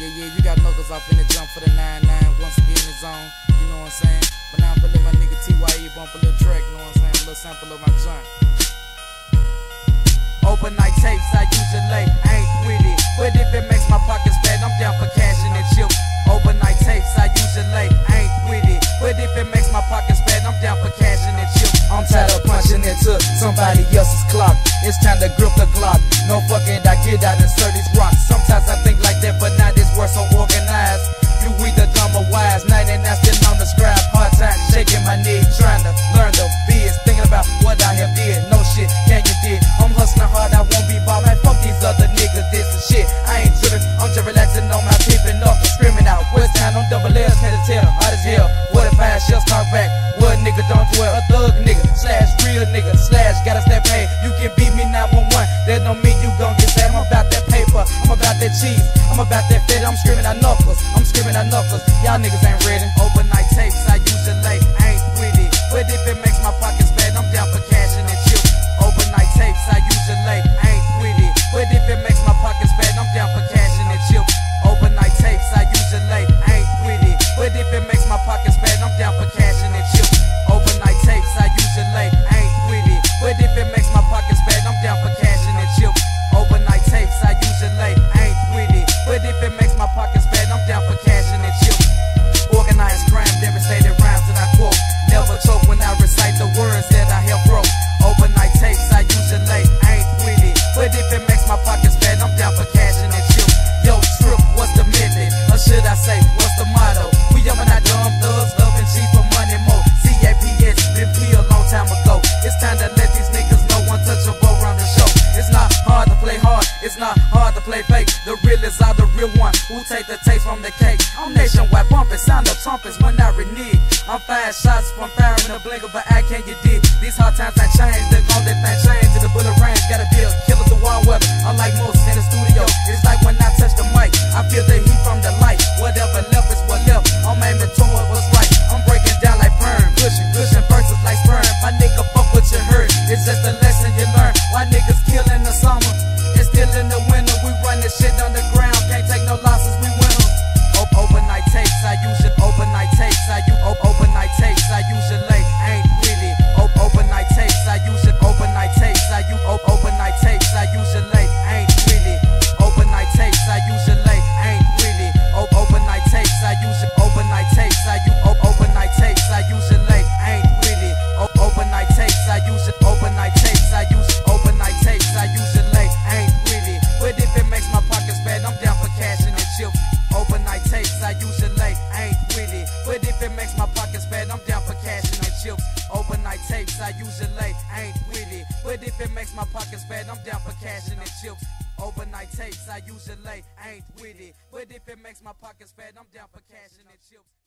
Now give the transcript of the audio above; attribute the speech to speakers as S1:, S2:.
S1: Yeah, yeah, you got knuckles off in the jump for the 9-9. Once again, in the zone, you know what I'm saying? But now I'm feeling my nigga TYE bump a little track, you know what I'm saying? A little sample of my junk. Overnight tapes, I usually ain't with it. But if it makes my pockets fat, I'm down for cash and chips. Overnight tapes, I usually ain't with it. But if it makes my pockets fat, I'm down for cash and chips. I'm tired of punching into somebody else's clock. It's time to grip the clock. No fucking I get out and serve these rocks. Sometimes I think like that, but not this knuckles. Y'all niggas ain't ready. hard to play fake. The realists are the real one who take the taste from the cake. I'm nationwide bumping, sound the trumpets when I renege. I'm five shots from firing a blink of an eye, can you dig? These hard times I change, the only thing change is the bullet range. tapes, I use it late, I ain't with it. But if it makes my pockets fat, I'm down for cash and the chips. Overnight tapes, I use it late, I ain't with it. But if it makes my pockets fat, I'm down for cash and the chips.